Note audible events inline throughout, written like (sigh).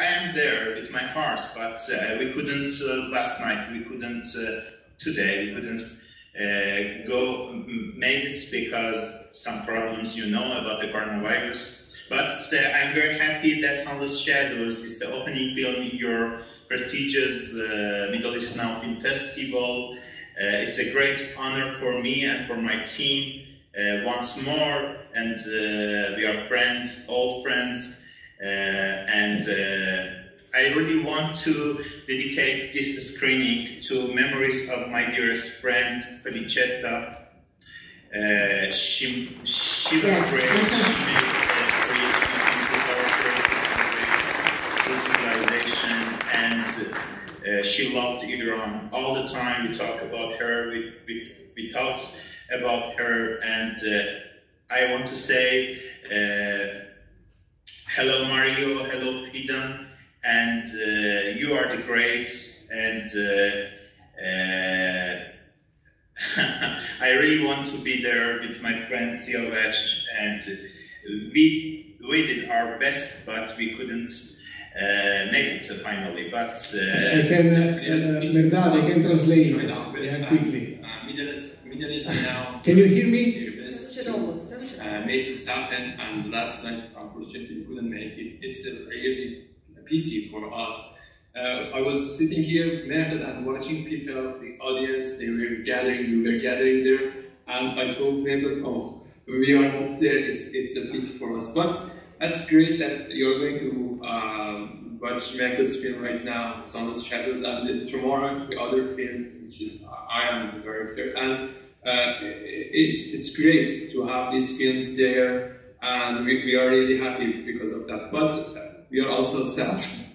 I am there with my heart, but uh, we couldn't uh, last night. We couldn't uh, today. We couldn't go made it because some problems you know about the coronavirus. But I'm very happy that Sunless Shadows is the opening film in your prestigious Middle East Now Film Festival. Uh, it's a great honor for me and for my team uh, once more, and uh, we are friends, old friends, and I really want to dedicate this screening to memories of my dearest friend Felicetta. Uh, she, she was Yes. great. (laughs) She made a creation civilization, and uh, she loved Iran all the time. We talk about her. We, we, we talked about her, and uh, I want to say uh, hello, Mario. Hello, Fidan and uh, you are the great and uh, uh, (laughs) I really want to be there with my friend Siavash and we we did our best but we couldn't uh, make it finally but I uh, can, uh, Mehrdad, I can translate yeah, quickly. Uh, Middle East, Middle East now. Can you hear me? Traduce dopo, traduce dopo. Uh, made this happen, and last night, unfortunately, we couldn't make it. It's a really a pity for us. Uh, I was sitting here with Mehrdad and watching people, the audience, they were gathering, we were gathering there, and I told Mehrdad, oh, we are not there, it's, it's a pity for us. But that's great that you're going to um, watch Mehrdad's film right now, Sunless Shadows, and tomorrow the other film, which is I Am the Director. And uh, it's, it's great to have these films there, and we, we are really happy because of that. But we are also sad. (laughs)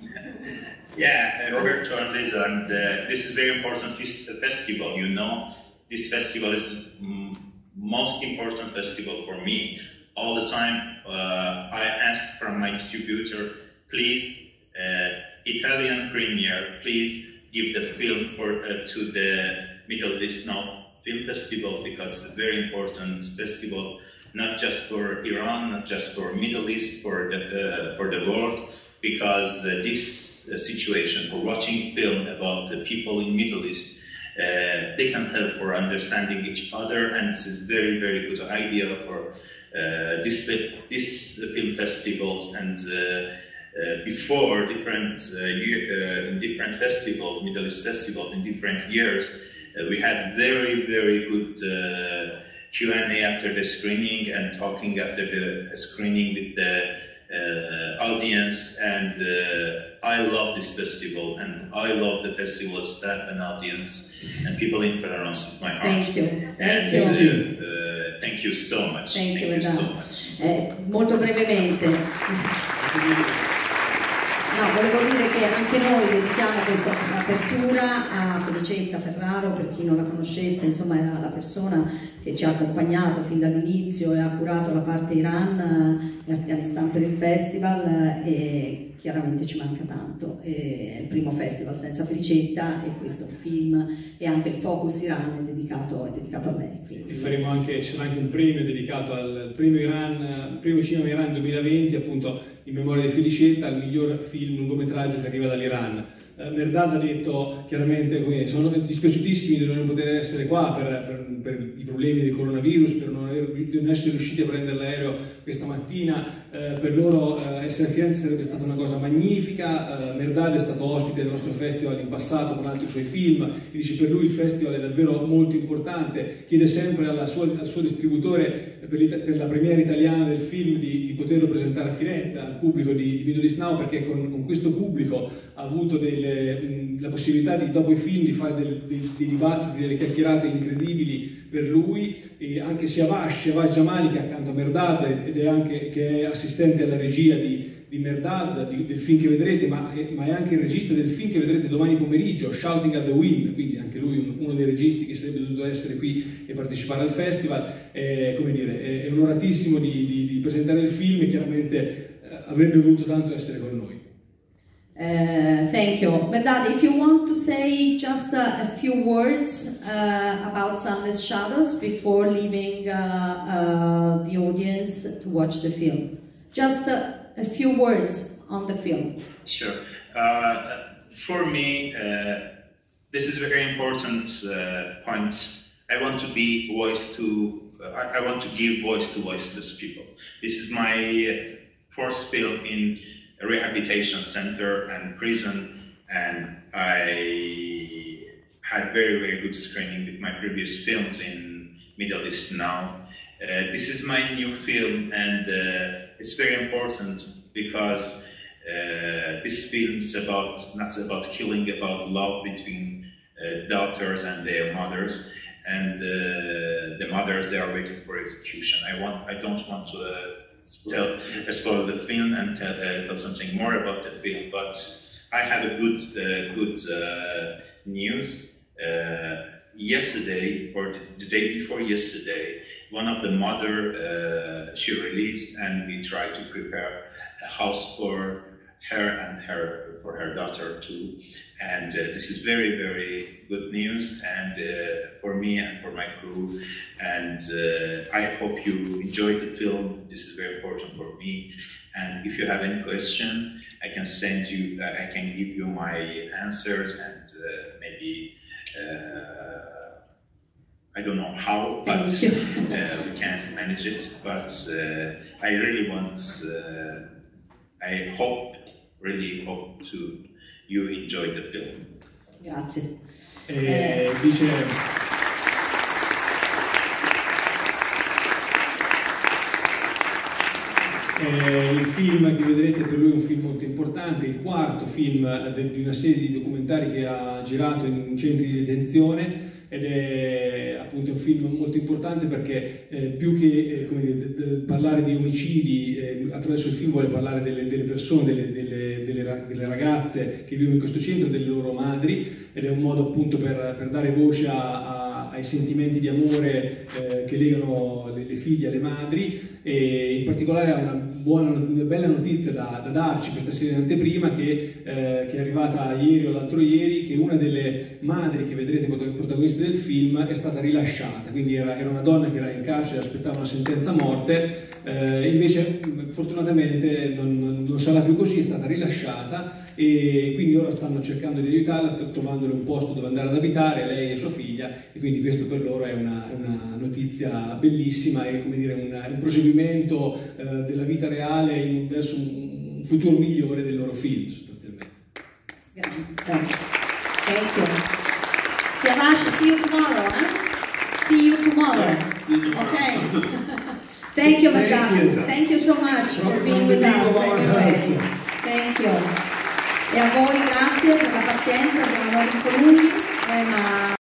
Yeah, uh, Roberto and Lisa, and uh, this is very important this festival. You know, this festival is mm, most important festival for me. All the time, uh, I ask from my distributor, please, uh, Italian premiere, please give the film for uh, to the Middle East Now Film Festival because it's a very important festival, not just for Iran, not just for Middle East, for the uh, for the world because uh, this uh, situation for watching film about the people in Middle East, uh, they can help for understanding each other, and this is very very good idea for uh, this this film festivals and. Uh, before different different festivals, Middle East festivals in different years, we had very very good uh, Q&A after the screening and talking after the screening with the uh, audience and uh, I love this festival and I love the festival staff and audience and people in Florence with my heart. Thank you, thank And, you. uh, thank you so much. Thank you, so much. Eh, molto brevemente. No, volevo dire che anche noi dedichiamo questa apertura a Felicetta Ferraro, per chi non la conoscesse, insomma era la persona che ci ha accompagnato fin dall'inizio e ha curato la parte Iran eh, e Afghanistan per il festival eh, e chiaramente ci manca tanto. È il primo festival senza Felicetta e questo film e anche il Focus Iran è dedicato, è dedicato a lei. quindi- E anche, sarà anche un premio dedicato al primo, Iran, primo cinema Iran 2020, appunto in memoria di Felicetta, al miglior film lungometraggio che arriva dall'Iran. Eh, Merdad ha detto chiaramente che sono dispiaciutissimi di non poter essere qua per, per- per i problemi del coronavirus, per non, non essere riusciti a prendere l'aereo questa mattina. Eh, per loro eh, essere a Firenze sarebbe stata una cosa magnifica. Eh, Merdad è stato ospite del nostro festival in passato con altri suoi film. E dice per lui il festival è davvero molto importante. Chiede sempre sua- al suo distributore per, per la premiera italiana del film di, di poterlo presentare a Firenze al pubblico di, di East Now perché con, con questo pubblico ha avuto delle, la possibilità di, dopo i film di fare del- dei, dei dibattiti, delle chiacchierate incredibili per lui e anche Siavash, Siavash Jamali che è accanto a Merdad ed è anche che è assistente alla regia di, di Merdad, di- del film che vedrete, ma è, ma è anche il regista del film che vedrete domani pomeriggio, Shouting at the Wind, quindi anche lui un- uno dei registi che sarebbe dovuto essere qui e partecipare al festival, è, come dire, è, è onoratissimo di, di- di presentare il film e chiaramente eh, avrebbe voluto tanto essere con noi. Uh, thank you. Bernard, if you want to say just a, few words uh, about Sunless Shadows before leaving uh, uh, the audience to watch the film. Just a, few words on the film. Sure. For me, this is a very important point. I want to be voice to. I, want to give voice to voiceless people. This is my first film in rehabilitation center and prison, and I had very very good screening with my previous films in Middle East now. Uh, this is my new film, and uh, it's very important because uh, this film is about not about killing, about love between uh, daughters and their mothers, and uh, the mothers they are waiting for execution. I want, I don't want to uh, tell, spoil the film and uh, uh, tell, tell, something more about the film, but I have a good, uh, good news. yesterday, or the day before yesterday, one of the mother uh, she released and we tried to prepare a house for her and her for her daughter too. And uh, this is very very good news and uh, for me and for my crew. And uh, I hope you enjoyed the film. This is very important for me. And if you have any question, I can send you. Uh, I can give you my answers and uh, maybe. Uh, I don't know how, but (laughs) uh, we can manage it. But uh, I really want, uh, I hope, really hope to you enjoy the film. Grazie. Eh, dice Eh, il film che vedrete per lui è un film molto importante, il quarto film di una serie di documentari che ha girato in centri di detenzione ed è appunto un film molto importante perché eh, più che eh, dire, de, de, parlare di omicidi, eh, attraverso il film vuole parlare delle, delle persone, delle, delle, delle, ragazze che vivono in questo centro, delle loro madri ed è un modo appunto per, per dare voce a, a, ai sentimenti di amore eh, che legano le, le figlie alle madri. E in particolare ha una, una bella notizia da, da, darci questa sera in anteprima che, eh, che, è arrivata ieri o l'altro ieri che una delle madri che vedrete protagoniste del film è stata rilasciata. Quindi era, era una donna che era in carcere e aspettava una sentenza a morte eh, invece fortunatamente non, non, sarà più così, è stata rilasciata e quindi ora stanno cercando di aiutarla trovandole un posto dove andare ad abitare, lei e sua figlia e quindi questo per loro è una, una notizia bellissima e come dire, un, un proseguimento eh, della vita reale in, verso un, un, futuro migliore del loro film sostanzialmente. Thank you. see you tomorrow, eh? See you tomorrow. See you tomorrow. Okay. Thank you, Madame. Thank you so much for being with us anyway. Thank you. E a voi grazie per la pazienza, siamo andati lunghi, eh, ma